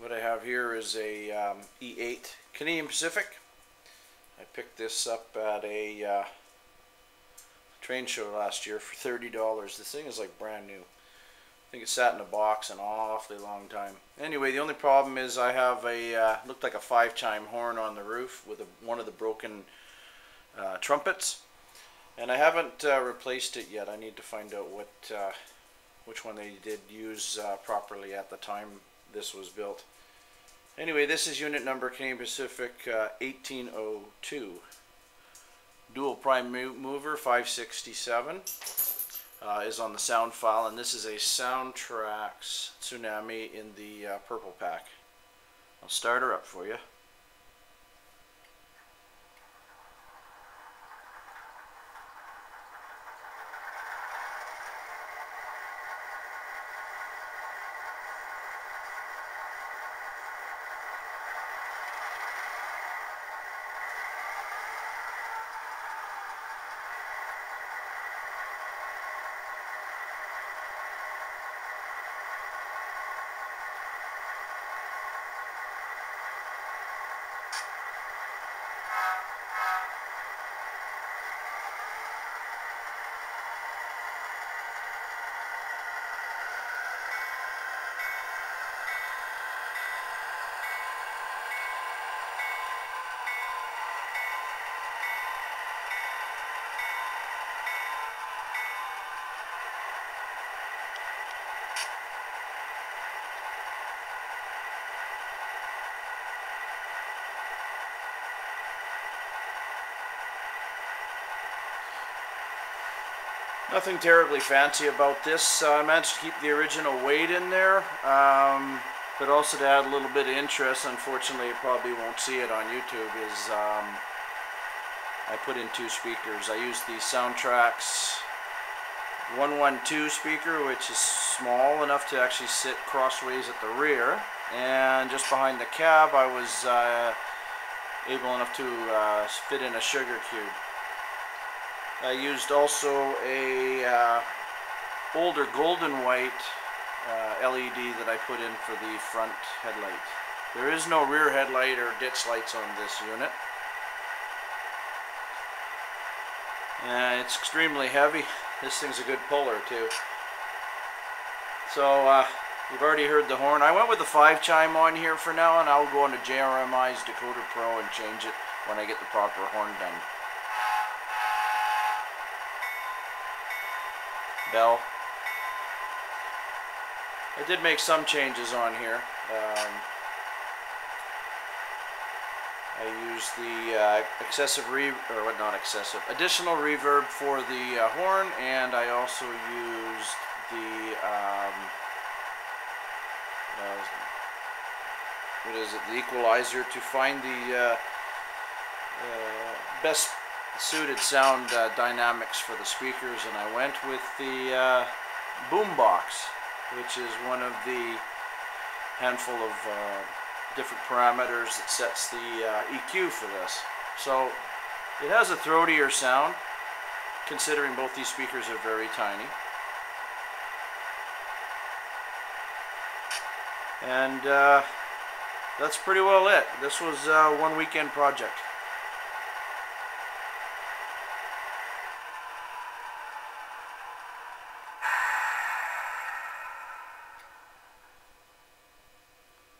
What I have here is a um, E8 Canadian Pacific. I picked this up at a uh, train show last year for thirty dollars. This thing is like brand new. I think it sat in a box an awfully long time. Anyway, the only problem is I have a uh, looked like a five chime horn on the roof with a, one of the broken uh, trumpets, and I haven't uh, replaced it yet. I need to find out what uh, which one they did use uh, properly at the time this was built. Anyway, this is unit number Canadian Pacific uh, 1802. Dual prime mover 567 uh, is on the sound file, and this is a Soundtraxx Tsunami in the uh, purple pack. I'll start her up for you. Nothing terribly fancy about this. Uh, I managed to keep the original weight in there, um, but also to add a little bit of interest. Unfortunately, you probably won't see it on YouTube. Is um, I put in two speakers. I used the Soundtraxx 112 speaker, which is small enough to actually sit crossways at the rear, and just behind the cab, I was uh, able enough to uh, fit in a sugar cube. I used also a uh, older golden white uh, LED that I put in for the front headlight. There is no rear headlight or ditch lights on this unit. Uh, it's extremely heavy. This thing's a good puller too. So uh, you've already heard the horn. I went with the 5 chime on here for now and I'll go into JRMI's Decoder Pro and change it when I get the proper horn done. Bell. I did make some changes on here. Um, I used the uh, excessive re or what not excessive additional reverb for the uh, horn, and I also used the um, uh, what is it? The equalizer to find the uh, uh, best suited sound uh, dynamics for the speakers and I went with the uh, boombox which is one of the handful of uh, different parameters that sets the uh, EQ for this. So it has a throatier sound considering both these speakers are very tiny. And uh, that's pretty well it. This was uh, one weekend project